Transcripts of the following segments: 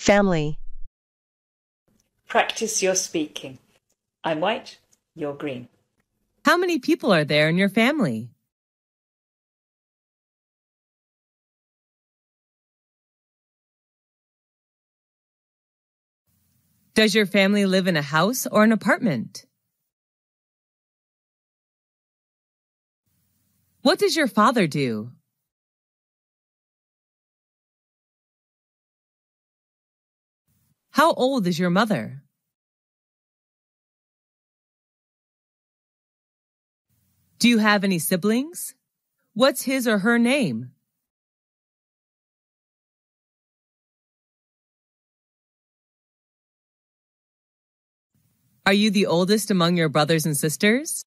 Family. Practice your speaking. I'm white, you're green. How many people are there in your family? Does your family live in a house or an apartment? What does your father do? How old is your mother? Do you have any siblings? What's his or her name? Are you the oldest among your brothers and sisters?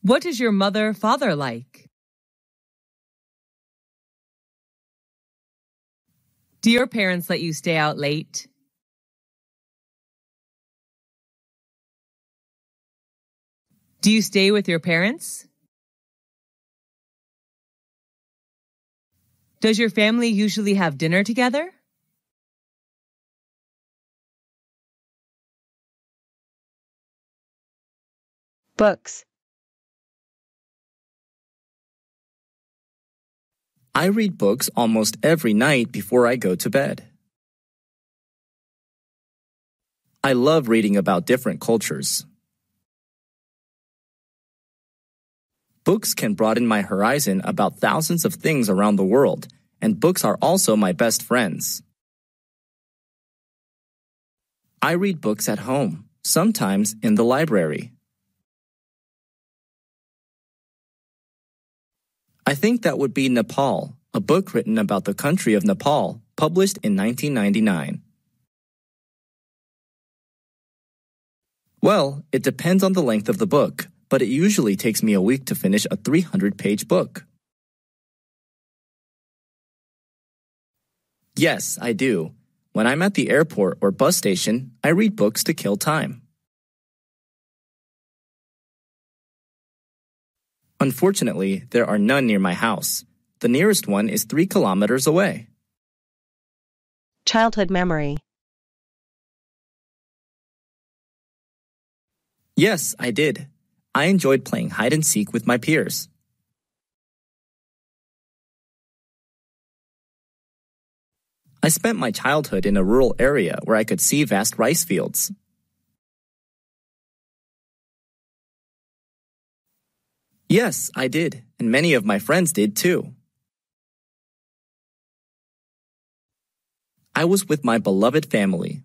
What is your mother father like? Do your parents let you stay out late? Do you stay with your parents? Does your family usually have dinner together? Books. I read books almost every night before I go to bed. I love reading about different cultures. Books can broaden my horizon about thousands of things around the world, and books are also my best friends. I read books at home, sometimes in the library. I think that would be Nepal, a book written about the country of Nepal, published in 1999. Well, it depends on the length of the book, but it usually takes me a week to finish a 300 page book. Yes, I do. When I'm at the airport or bus station, I read books to kill time. Unfortunately, there are none near my house. The nearest one is three kilometers away. Childhood memory. Yes, I did. I enjoyed playing hide and seek with my peers. I spent my childhood in a rural area where I could see vast rice fields. Yes, I did, and many of my friends did too. I was with my beloved family.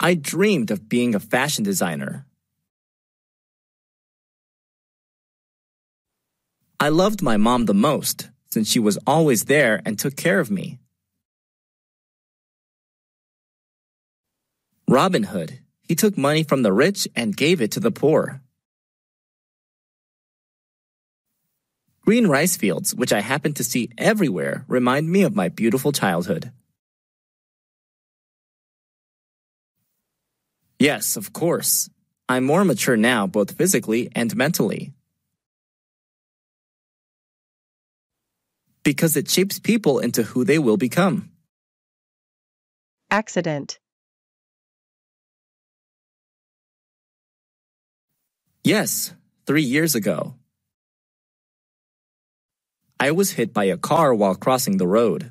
I dreamed of being a fashion designer. I loved my mom the most since she was always there and took care of me. Robin Hood he took money from the rich and gave it to the poor. Green rice fields, which I happen to see everywhere, remind me of my beautiful childhood. Yes, of course. I'm more mature now, both physically and mentally. Because it shapes people into who they will become. Accident. Yes, three years ago. I was hit by a car while crossing the road.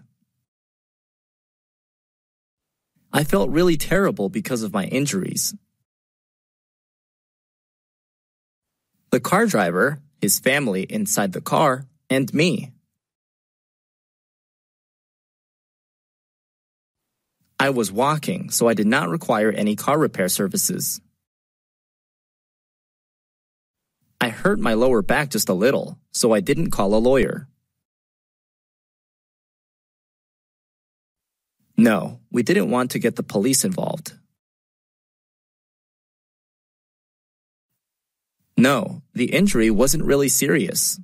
I felt really terrible because of my injuries. The car driver, his family inside the car, and me. I was walking, so I did not require any car repair services. Hurt my lower back just a little, so I didn't call a lawyer. No, we didn't want to get the police involved. No, the injury wasn't really serious.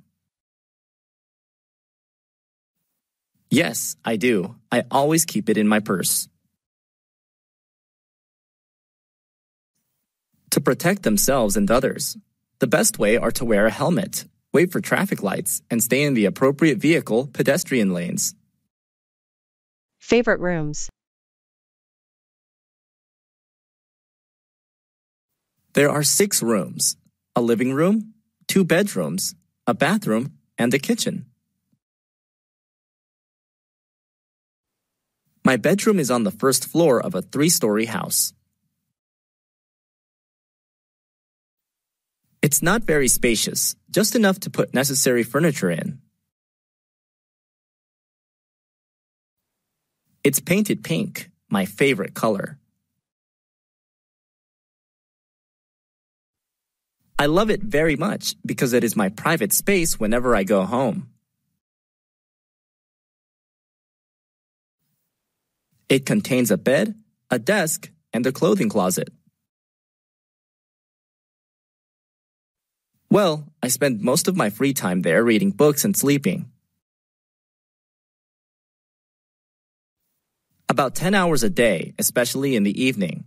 Yes, I do. I always keep it in my purse. To protect themselves and others, the best way are to wear a helmet. wait for traffic lights, and stay in the appropriate vehicle pedestrian lanes. Favorite rooms. There are six rooms a living room, two bedrooms, a bathroom, and a kitchen. My bedroom is on the first floor of a three story house. It's not very spacious, just enough to put necessary furniture in. It's painted pink, my favorite color. I love it very much because it is my private space whenever I go home. It contains a bed, a desk, and a clothing closet. Well, I spend most of my free time there reading books and sleeping. About 10 hours a day, especially in the evening.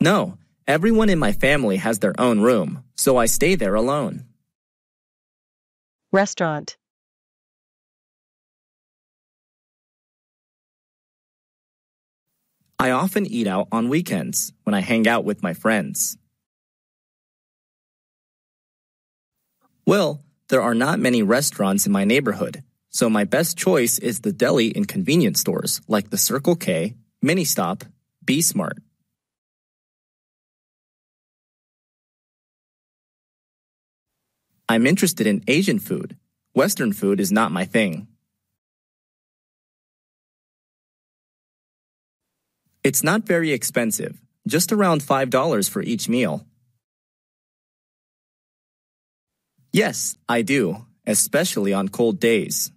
No, everyone in my family has their own room, so I stay there alone. Restaurant. I often eat out on weekends when I hang out with my friends. Well, there are not many restaurants in my neighborhood, so my best choice is the deli in convenience stores like the Circle K, Ministop, B Smart. I'm interested in Asian food. Western food is not my thing. It's not very expensive, just around $5 for each meal. Yes, I do, especially on cold days.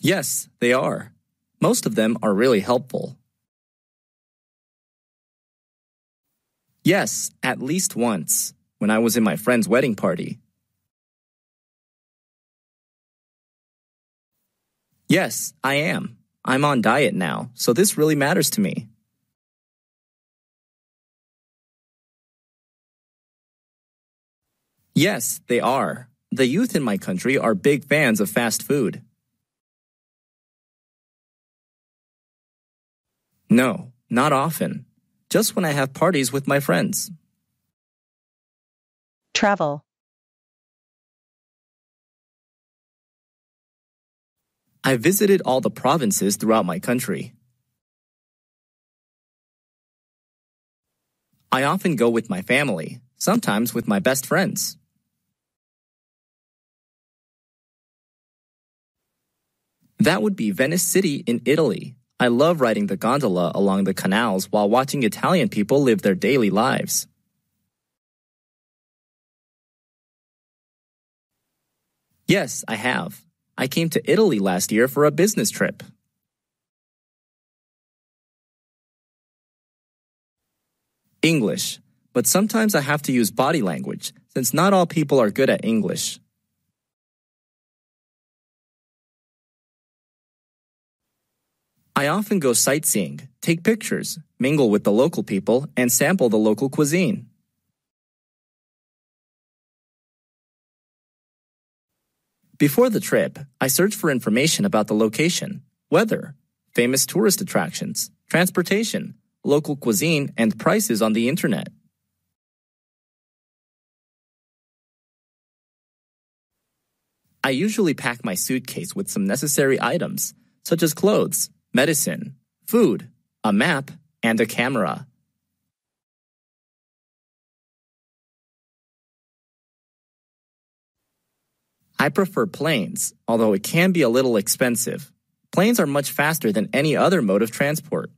Yes, they are. Most of them are really helpful. Yes, at least once, when I was in my friend's wedding party. Yes, I am. I'm on diet now, so this really matters to me. Yes, they are. The youth in my country are big fans of fast food. No, not often. Just when I have parties with my friends. Travel. I visited all the provinces throughout my country. I often go with my family, sometimes with my best friends. That would be Venice City in Italy. I love riding the gondola along the canals while watching Italian people live their daily lives. Yes, I have. I came to Italy last year for a business trip. English, but sometimes I have to use body language since not all people are good at English. I often go sightseeing, take pictures, mingle with the local people, and sample the local cuisine. Before the trip, I searched for information about the location, weather, famous tourist attractions, transportation, local cuisine, and prices on the internet. I usually pack my suitcase with some necessary items, such as clothes, medicine, food, a map, and a camera. I prefer planes, although it can be a little expensive. Planes are much faster than any other mode of transport.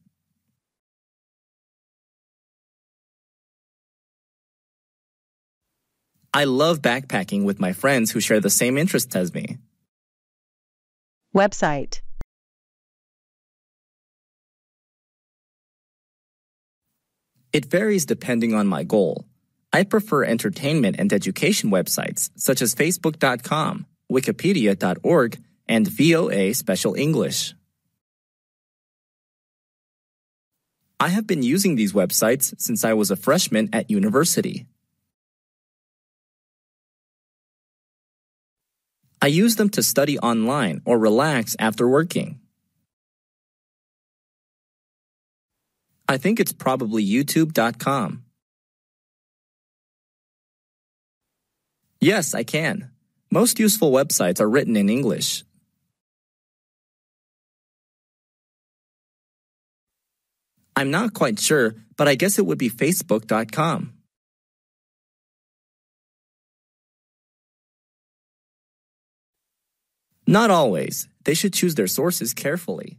I love backpacking with my friends who share the same interests as me. Website. It varies depending on my goal. I prefer entertainment and education websites such as Facebook.com, Wikipedia.org, and VOA Special English. I have been using these websites since I was a freshman at university. I use them to study online or relax after working. I think it's probably youtube.com. Yes, I can. Most useful websites are written in English. I'm not quite sure, but I guess it would be facebook.com. Not always. They should choose their sources carefully.